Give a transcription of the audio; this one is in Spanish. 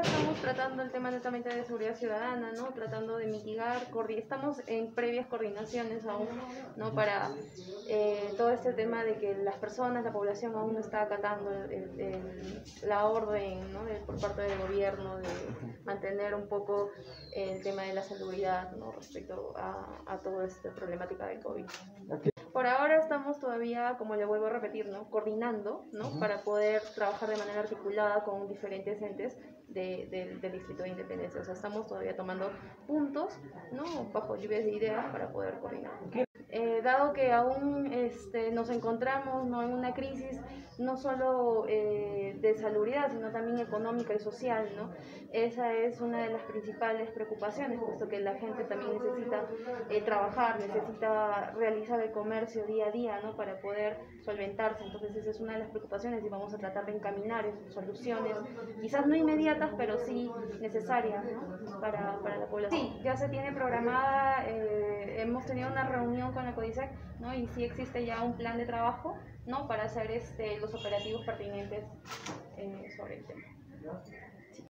Estamos tratando el tema netamente de seguridad ciudadana, ¿no? Tratando de mitigar, estamos en previas coordinaciones aún, ¿no? Para eh, todo este tema de que las personas, la población aún no está acatando la orden, ¿no? por parte del gobierno de mantener un poco el tema de la salubridad, ¿no? Respecto a, a toda esta problemática del COVID. Por ahora estamos todavía, como le vuelvo a repetir, ¿no? coordinando ¿no? para poder trabajar de manera articulada con diferentes entes de, del Distrito de Independencia. O sea, estamos todavía tomando puntos ¿no? bajo lluvias de ideas para poder coordinar. Eh, dado que aún este, nos encontramos ¿no? en una crisis no solo eh, de salubridad, sino también económica y social, ¿no? esa es una de las principales preocupaciones, puesto que la gente también necesita eh, trabajar, necesita realizar el comercio día a día ¿no? para poder solventarse. Entonces esa es una de las preocupaciones y vamos a tratar de encaminar soluciones, quizás no inmediatas, pero sí necesarias para, para, la población. Sí, ya se tiene programada, hemos tenido una reunión con la CODISEC, ¿no? Y sí existe ya un plan de trabajo, ¿no? Para hacer este, los operativos pertinentes eh, sobre el tema.